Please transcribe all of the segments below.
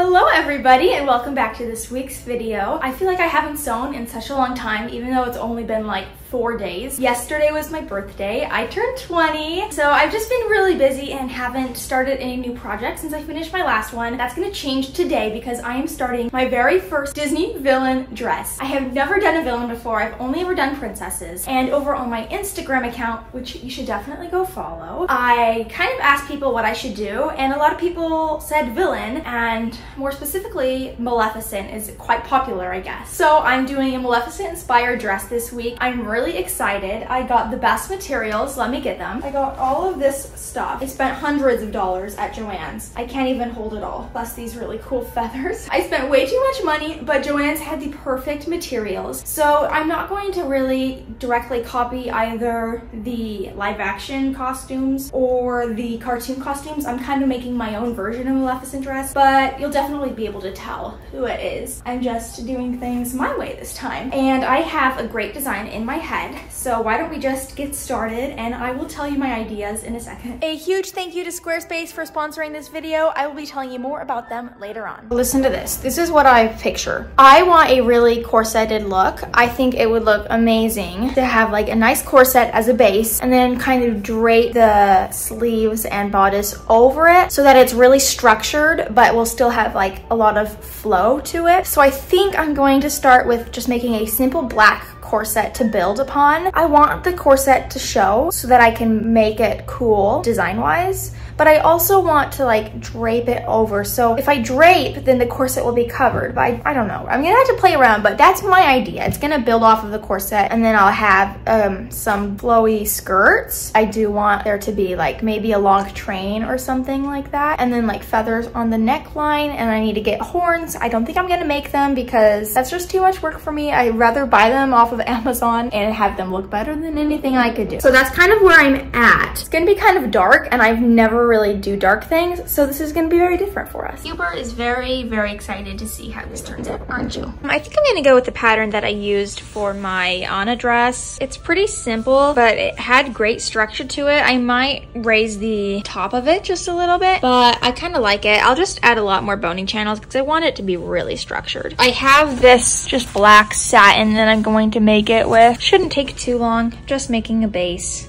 Hello everybody and welcome back to this week's video. I feel like I haven't sewn in such a long time even though it's only been like four days. Yesterday was my birthday. I turned 20. So I've just been really busy and haven't started any new projects since I finished my last one. That's gonna change today because I am starting my very first Disney villain dress. I have never done a villain before. I've only ever done princesses. And over on my Instagram account, which you should definitely go follow, I kind of asked people what I should do and a lot of people said villain and more specifically Maleficent is quite popular I guess. So I'm doing a Maleficent inspired dress this week. I'm really really excited. I got the best materials. Let me get them. I got all of this stuff. I spent hundreds of dollars at Joann's. I can't even hold it all. Plus these really cool feathers. I spent way too much money, but Joann's had the perfect materials. So I'm not going to really directly copy either the live action costumes or the cartoon costumes. I'm kind of making my own version of Maleficent dress, but you'll definitely be able to tell who it is. I'm just doing things my way this time. And I have a great design in my head. So why don't we just get started and I will tell you my ideas in a second. A huge thank you to Squarespace for sponsoring this video. I will be telling you more about them later on. Listen to this. This is what I picture. I want a really corseted look. I think it would look amazing to have like a nice corset as a base and then kind of drape the sleeves and bodice over it so that it's really structured but will still have like a lot of flow to it. So I think I'm going to start with just making a simple black corset to build upon. I want the corset to show so that I can make it cool design-wise but I also want to like drape it over. So if I drape, then the corset will be covered, but I, I don't know. I'm gonna have to play around, but that's my idea. It's gonna build off of the corset and then I'll have um, some flowy skirts. I do want there to be like maybe a long train or something like that. And then like feathers on the neckline and I need to get horns. I don't think I'm gonna make them because that's just too much work for me. I'd rather buy them off of Amazon and have them look better than anything I could do. So that's kind of where I'm at. It's gonna be kind of dark and I've never really do dark things, so this is gonna be very different for us. Hubert is very, very excited to see how this turns out, aren't you? I think I'm gonna go with the pattern that I used for my Anna dress. It's pretty simple, but it had great structure to it. I might raise the top of it just a little bit, but I kind of like it. I'll just add a lot more boning channels because I want it to be really structured. I have this just black satin that I'm going to make it with. Shouldn't take too long, just making a base.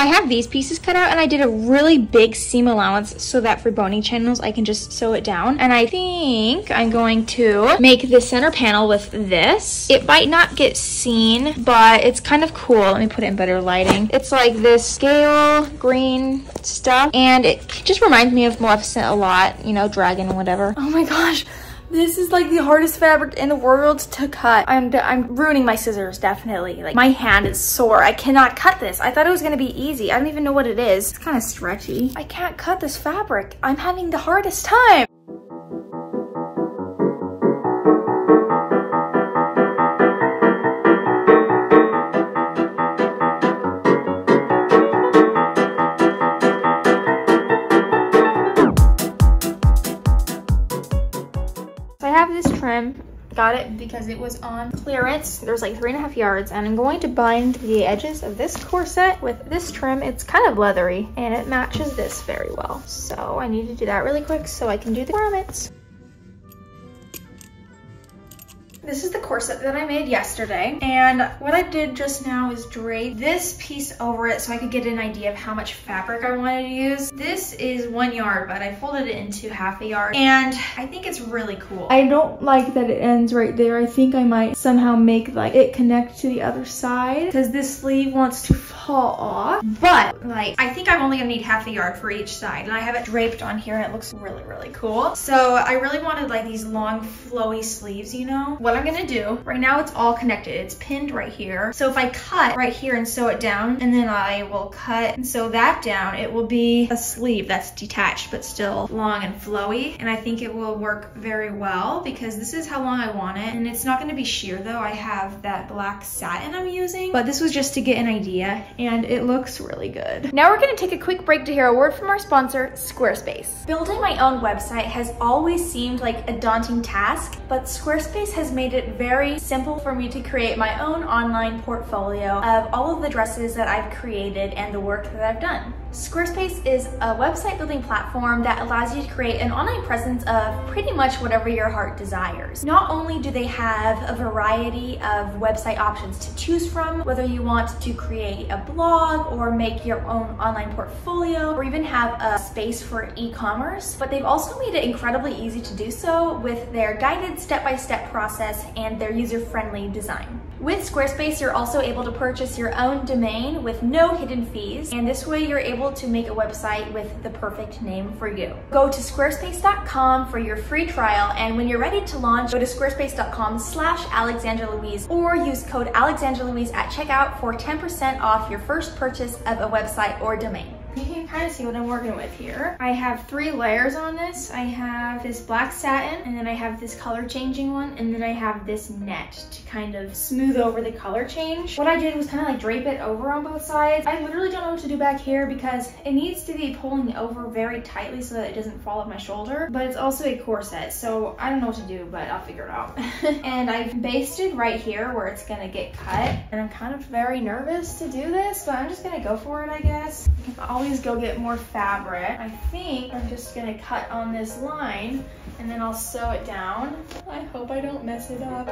I have these pieces cut out and I did a really big seam allowance so that for boning channels I can just sew it down. And I think I'm going to make the center panel with this. It might not get seen, but it's kind of cool. Let me put it in better lighting. It's like this scale green stuff and it just reminds me of Maleficent a lot, you know, dragon whatever. Oh my gosh. This is like the hardest fabric in the world to cut. I'm, I'm ruining my scissors, definitely. Like my hand is sore. I cannot cut this. I thought it was gonna be easy. I don't even know what it is. It's kind of stretchy. I can't cut this fabric. I'm having the hardest time. Got it because it was on clearance. There's like three and a half yards and I'm going to bind the edges of this corset with this trim. It's kind of leathery and it matches this very well. So I need to do that really quick so I can do the grommets. This is the corset that I made yesterday. And what I did just now is drape this piece over it so I could get an idea of how much fabric I wanted to use. This is one yard, but I folded it into half a yard. And I think it's really cool. I don't like that it ends right there. I think I might somehow make like it connect to the other side because this sleeve wants to fall off. But like, I think I'm only gonna need half a yard for each side. And I have it draped on here and it looks really, really cool. So I really wanted like these long flowy sleeves, you know? What I'm gonna do, right now it's all connected. It's pinned right here. So if I cut right here and sew it down, and then I will cut and sew that down, it will be a sleeve that's detached, but still long and flowy. And I think it will work very well because this is how long I want it. And it's not gonna be sheer though. I have that black satin I'm using, but this was just to get an idea and it looks really good. Now we're gonna take a quick break to hear a word from our sponsor, Squarespace. Building my own website has always seemed like a daunting task, but Squarespace has made it very simple for me to create my own online portfolio of all of the dresses that I've created and the work that I've done. Squarespace is a website building platform that allows you to create an online presence of pretty much whatever your heart desires. Not only do they have a variety of website options to choose from, whether you want to create a blog or make your own online portfolio or even have a space for e-commerce, but they've also made it incredibly easy to do so with their guided step-by-step -step process and their user-friendly design. With Squarespace, you're also able to purchase your own domain with no hidden fees, and this way you're able to make a website with the perfect name for you. Go to squarespace.com for your free trial, and when you're ready to launch, go to squarespace.com slash Alexandra Louise or use code Alexandra Louise at checkout for 10% off your first purchase of a website or domain. You can kind of see what I'm working with here. I have three layers on this. I have this black satin, and then I have this color changing one, and then I have this net to kind of smooth over the color change. What I did was kind of like drape it over on both sides. I literally don't know what to do back here because it needs to be pulling over very tightly so that it doesn't fall off my shoulder, but it's also a corset, so I don't know what to do, but I'll figure it out. and I've basted right here where it's gonna get cut, and I'm kind of very nervous to do this, but I'm just gonna go for it, I guess always go get more fabric. I think I'm just gonna cut on this line and then I'll sew it down. I hope I don't mess it up.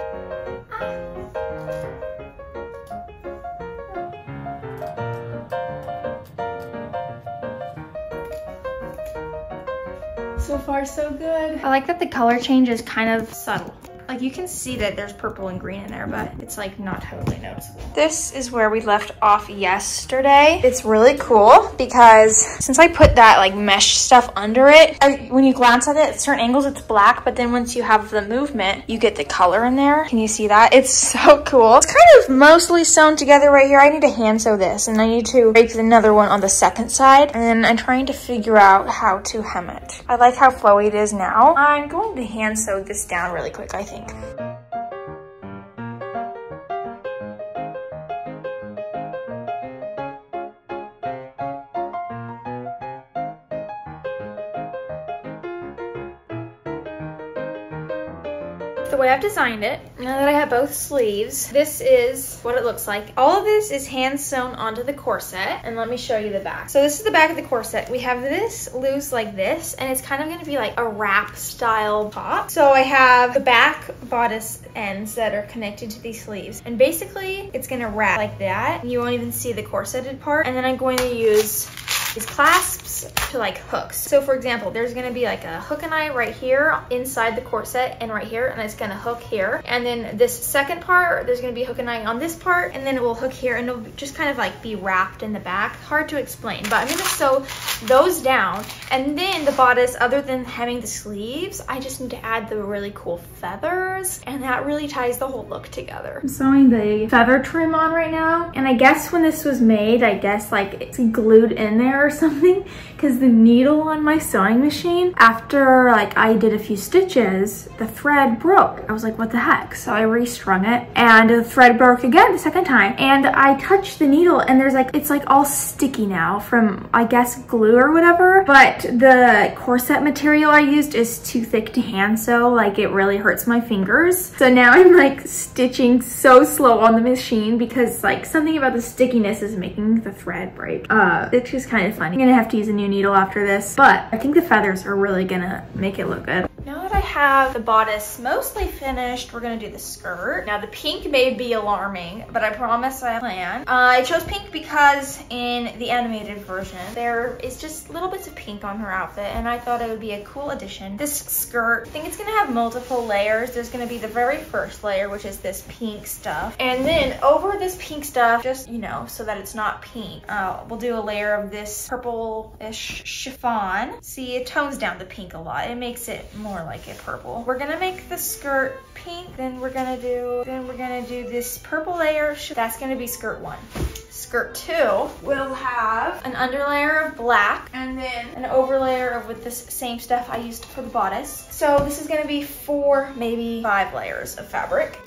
So far so good. I like that the color change is kind of subtle. Like you can see that there's purple and green in there, but it's like not totally noticeable. This is where we left off yesterday. It's really cool because since I put that like mesh stuff under it, I, when you glance at it at certain angles, it's black, but then once you have the movement, you get the color in there. Can you see that? It's so cool. It's kind of mostly sewn together right here. I need to hand sew this and I need to make another one on the second side. And I'm trying to figure out how to hem it. I like how flowy it is now. I'm going to hand sew this down really quick, I think ません。Way I've designed it. Now that I have both sleeves, this is what it looks like. All of this is hand sewn onto the corset. And let me show you the back. So this is the back of the corset. We have this loose like this, and it's kind of gonna be like a wrap style top. So I have the back bodice ends that are connected to these sleeves. And basically, it's gonna wrap like that. You won't even see the corseted part. And then I'm going to use these clasps to like hooks. So for example, there's gonna be like a hook and eye right here inside the corset and right here, and it's gonna hook here. And then this second part, there's gonna be hook and eye on this part, and then it will hook here, and it'll just kind of like be wrapped in the back. Hard to explain, but I'm gonna sew those down. And then the bodice, other than having the sleeves, I just need to add the really cool feathers, and that really ties the whole look together. I'm sewing the feather trim on right now, and I guess when this was made, I guess like it's glued in there or something, because the needle on my sewing machine, after like I did a few stitches, the thread broke. I was like, what the heck? So I restrung it and the thread broke again the second time. And I touched the needle and there's like, it's like all sticky now from I guess glue or whatever. But the corset material I used is too thick to hand sew. Like it really hurts my fingers. So now I'm like stitching so slow on the machine because like something about the stickiness is making the thread break. Uh, it's just kind of funny. I'm gonna have to use a new needle after this, but I think the feathers are really gonna make it look good. Now have the bodice mostly finished, we're gonna do the skirt. Now the pink may be alarming, but I promise I plan. Uh, I chose pink because in the animated version, there is just little bits of pink on her outfit, and I thought it would be a cool addition. This skirt, I think it's gonna have multiple layers. There's gonna be the very first layer, which is this pink stuff. And then over this pink stuff, just, you know, so that it's not pink, uh, we'll do a layer of this purple-ish chiffon. See, it tones down the pink a lot. It makes it more like it purple. We're gonna make the skirt pink, then we're gonna do, then we're gonna do this purple layer. That's gonna be skirt one. Skirt two will have an underlayer of black and then an overlayer of with this same stuff I used for the bodice. So this is gonna be four, maybe five layers of fabric.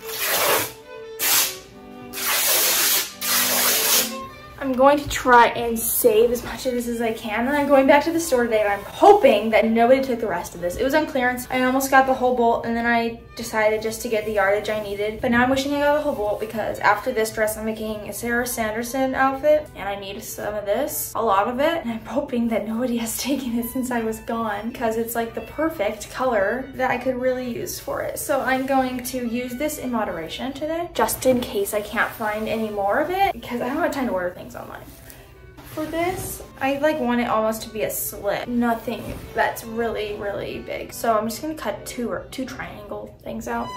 I'm going to try and save as much of this as I can. And I'm going back to the store today and I'm hoping that nobody took the rest of this. It was on clearance. I almost got the whole bolt and then I decided just to get the yardage I needed. But now I'm wishing I got the whole bolt because after this dress, I'm making a Sarah Sanderson outfit and I need some of this, a lot of it. And I'm hoping that nobody has taken it since I was gone because it's like the perfect color that I could really use for it. So I'm going to use this in moderation today just in case I can't find any more of it because I don't have time to order things online for this. I like want it almost to be a slit, nothing that's really, really big. So I'm just gonna cut two or two triangle things out.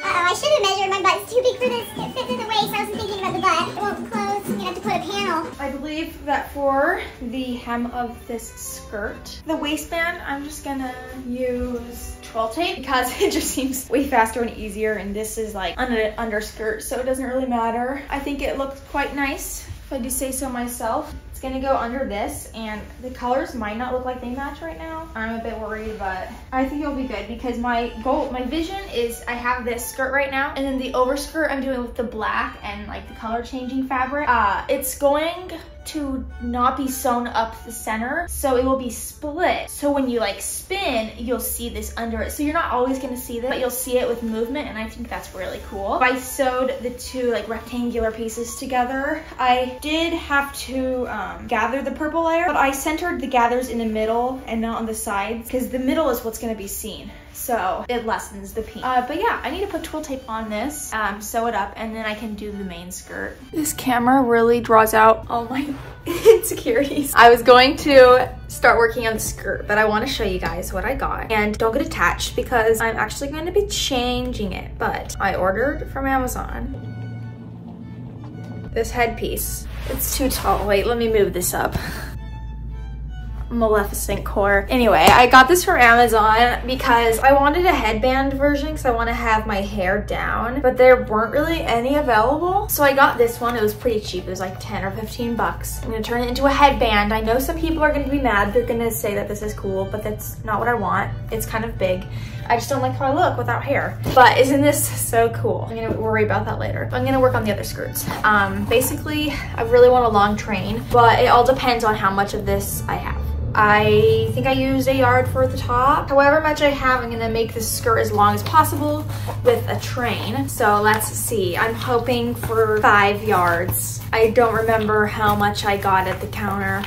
Oh, I should have measured my butt. It's too big for this. It fits in the waist. I wasn't thinking about the butt. It won't close. To put a panel. I believe that for the hem of this skirt, the waistband, I'm just gonna use twill tape because it just seems way faster and easier and this is like an underskirt so it doesn't really matter. I think it looks quite nice if I do say so myself. It's gonna go under this and the colors might not look like they match right now. I'm a bit worried, but I think it'll be good because my goal, my vision is I have this skirt right now and then the overskirt I'm doing with the black and like the color changing fabric. Uh, it's going to not be sewn up the center so it will be split. So when you like spin you'll see this under it. So you're not always going to see this but you'll see it with movement and I think that's really cool. I sewed the two like rectangular pieces together I did have to um, gather the purple layer but I centered the gathers in the middle and not on the sides because the middle is what's going to be seen so it lessens the pink. Uh, but yeah, I need to put twill tape on this, um, sew it up, and then I can do the main skirt. This camera really draws out all my insecurities. I was going to start working on the skirt, but I want to show you guys what I got. And don't get attached because I'm actually going to be changing it, but I ordered from Amazon this headpiece. It's too tall. Wait, let me move this up. Maleficent core. Anyway, I got this from Amazon because I wanted a headband version because I want to have my hair down, but there weren't really any available. So I got this one. It was pretty cheap. It was like 10 or 15 bucks. I'm going to turn it into a headband. I know some people are going to be mad. They're going to say that this is cool, but that's not what I want. It's kind of big. I just don't like how I look without hair. But isn't this so cool? I'm gonna worry about that later. I'm gonna work on the other skirts. Um, basically, I really want a long train, but it all depends on how much of this I have. I think I used a yard for the top. However much I have, I'm gonna make this skirt as long as possible with a train. So let's see, I'm hoping for five yards. I don't remember how much I got at the counter.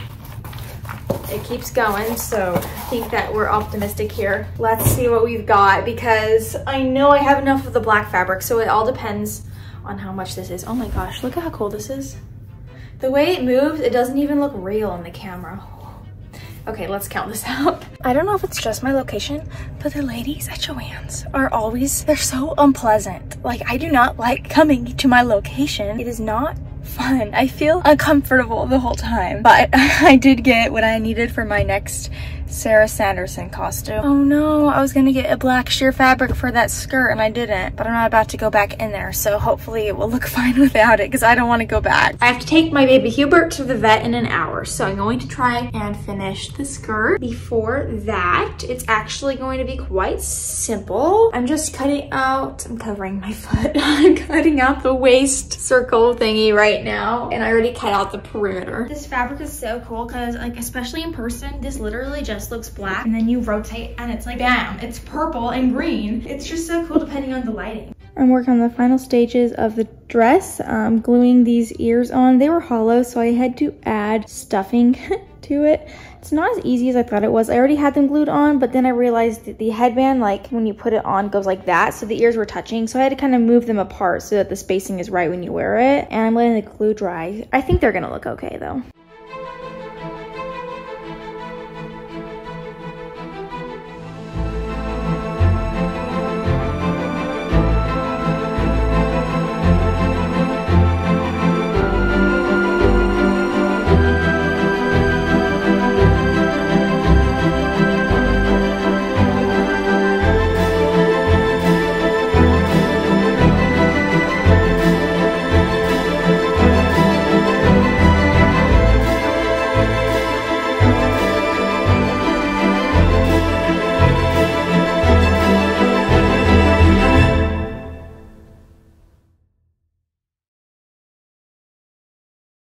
It keeps going, so I think that we're optimistic here. Let's see what we've got because I know I have enough of the black fabric, so it all depends on how much this is. Oh my gosh, look at how cool this is. The way it moves, it doesn't even look real in the camera. Okay, let's count this out. I don't know if it's just my location, but the ladies at Joann's are always, they're so unpleasant. Like, I do not like coming to my location. It is not fun. I feel uncomfortable the whole time, but I did get what I needed for my next Sarah Sanderson costume. Oh no, I was gonna get a black sheer fabric for that skirt and I didn't, but I'm not about to go back in there, so hopefully it will look fine without it because I don't want to go back. I have to take my baby Hubert to the vet in an hour, so I'm going to try and finish the skirt. Before that, it's actually going to be quite simple. I'm just cutting out, I'm covering my foot, I'm cutting out the waist circle thingy right now, and I already cut out the perimeter. This fabric is so cool because like, especially in person, this literally just looks black and then you rotate and it's like bam it's purple and green it's just so cool depending on the lighting I'm working on the final stages of the dress, um, gluing these ears on. They were hollow, so I had to add stuffing to it. It's not as easy as I thought it was. I already had them glued on, but then I realized that the headband, like when you put it on, goes like that. So the ears were touching. So I had to kind of move them apart so that the spacing is right when you wear it. And I'm letting the glue dry. I think they're gonna look okay though.